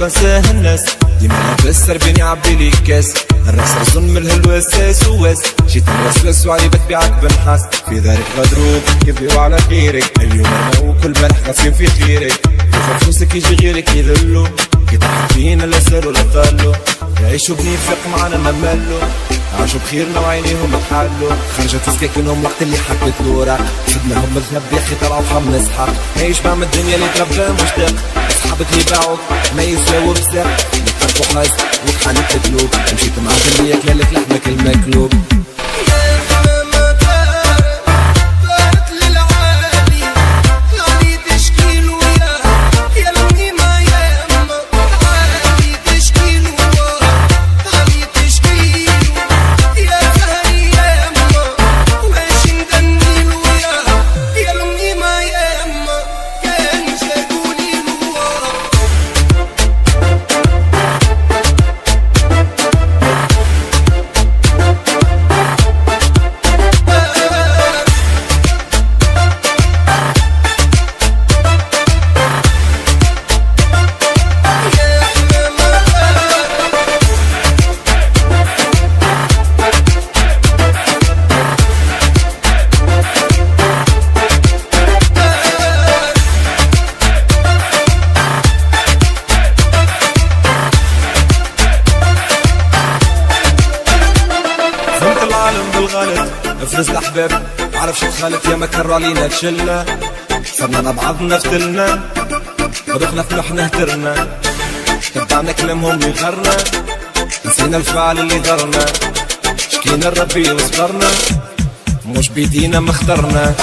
بنساه الناس ديما لاباس ربي يعبي لي كاس. الرأس رزن من الهلوساس وواس. جيت موسوس وعلي بتبيعك بنحاس. في ذلك غدروك يبيعوا على خيرك. اليوم أنا وكل غاسين في خيرك. كيف فلوسك يجي غيرك يذلو. كي تحت فينا لا سالوا لا قالوا يعيشوا بنفاق معنا ما مالوا عاشوا بخيرنا وعينيهم تحلوا خرجت سكاكنهم وقت اللي حكت له شدناهم الذهب يا أخي طلعوا خمس حق عايش مع الدنيا اللي تربى مشتاق اصحابك اللي باعوك ما يساووا بزاف يتفقوا حاس وتحنك تقلوب مشيت مع دنيا كلالك لحمك المكلوب شو تخالف يا ما كروا علينا الشله صرنا مع بعضنا فتلنا بدخنا في لحنا هترنا تبعنا كلامهم يغرنا. نسينا الفعل اللي ضرنا شكينا الربي وصبرنا. مش بيدينا ما اخترنا.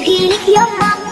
you can lick your mama.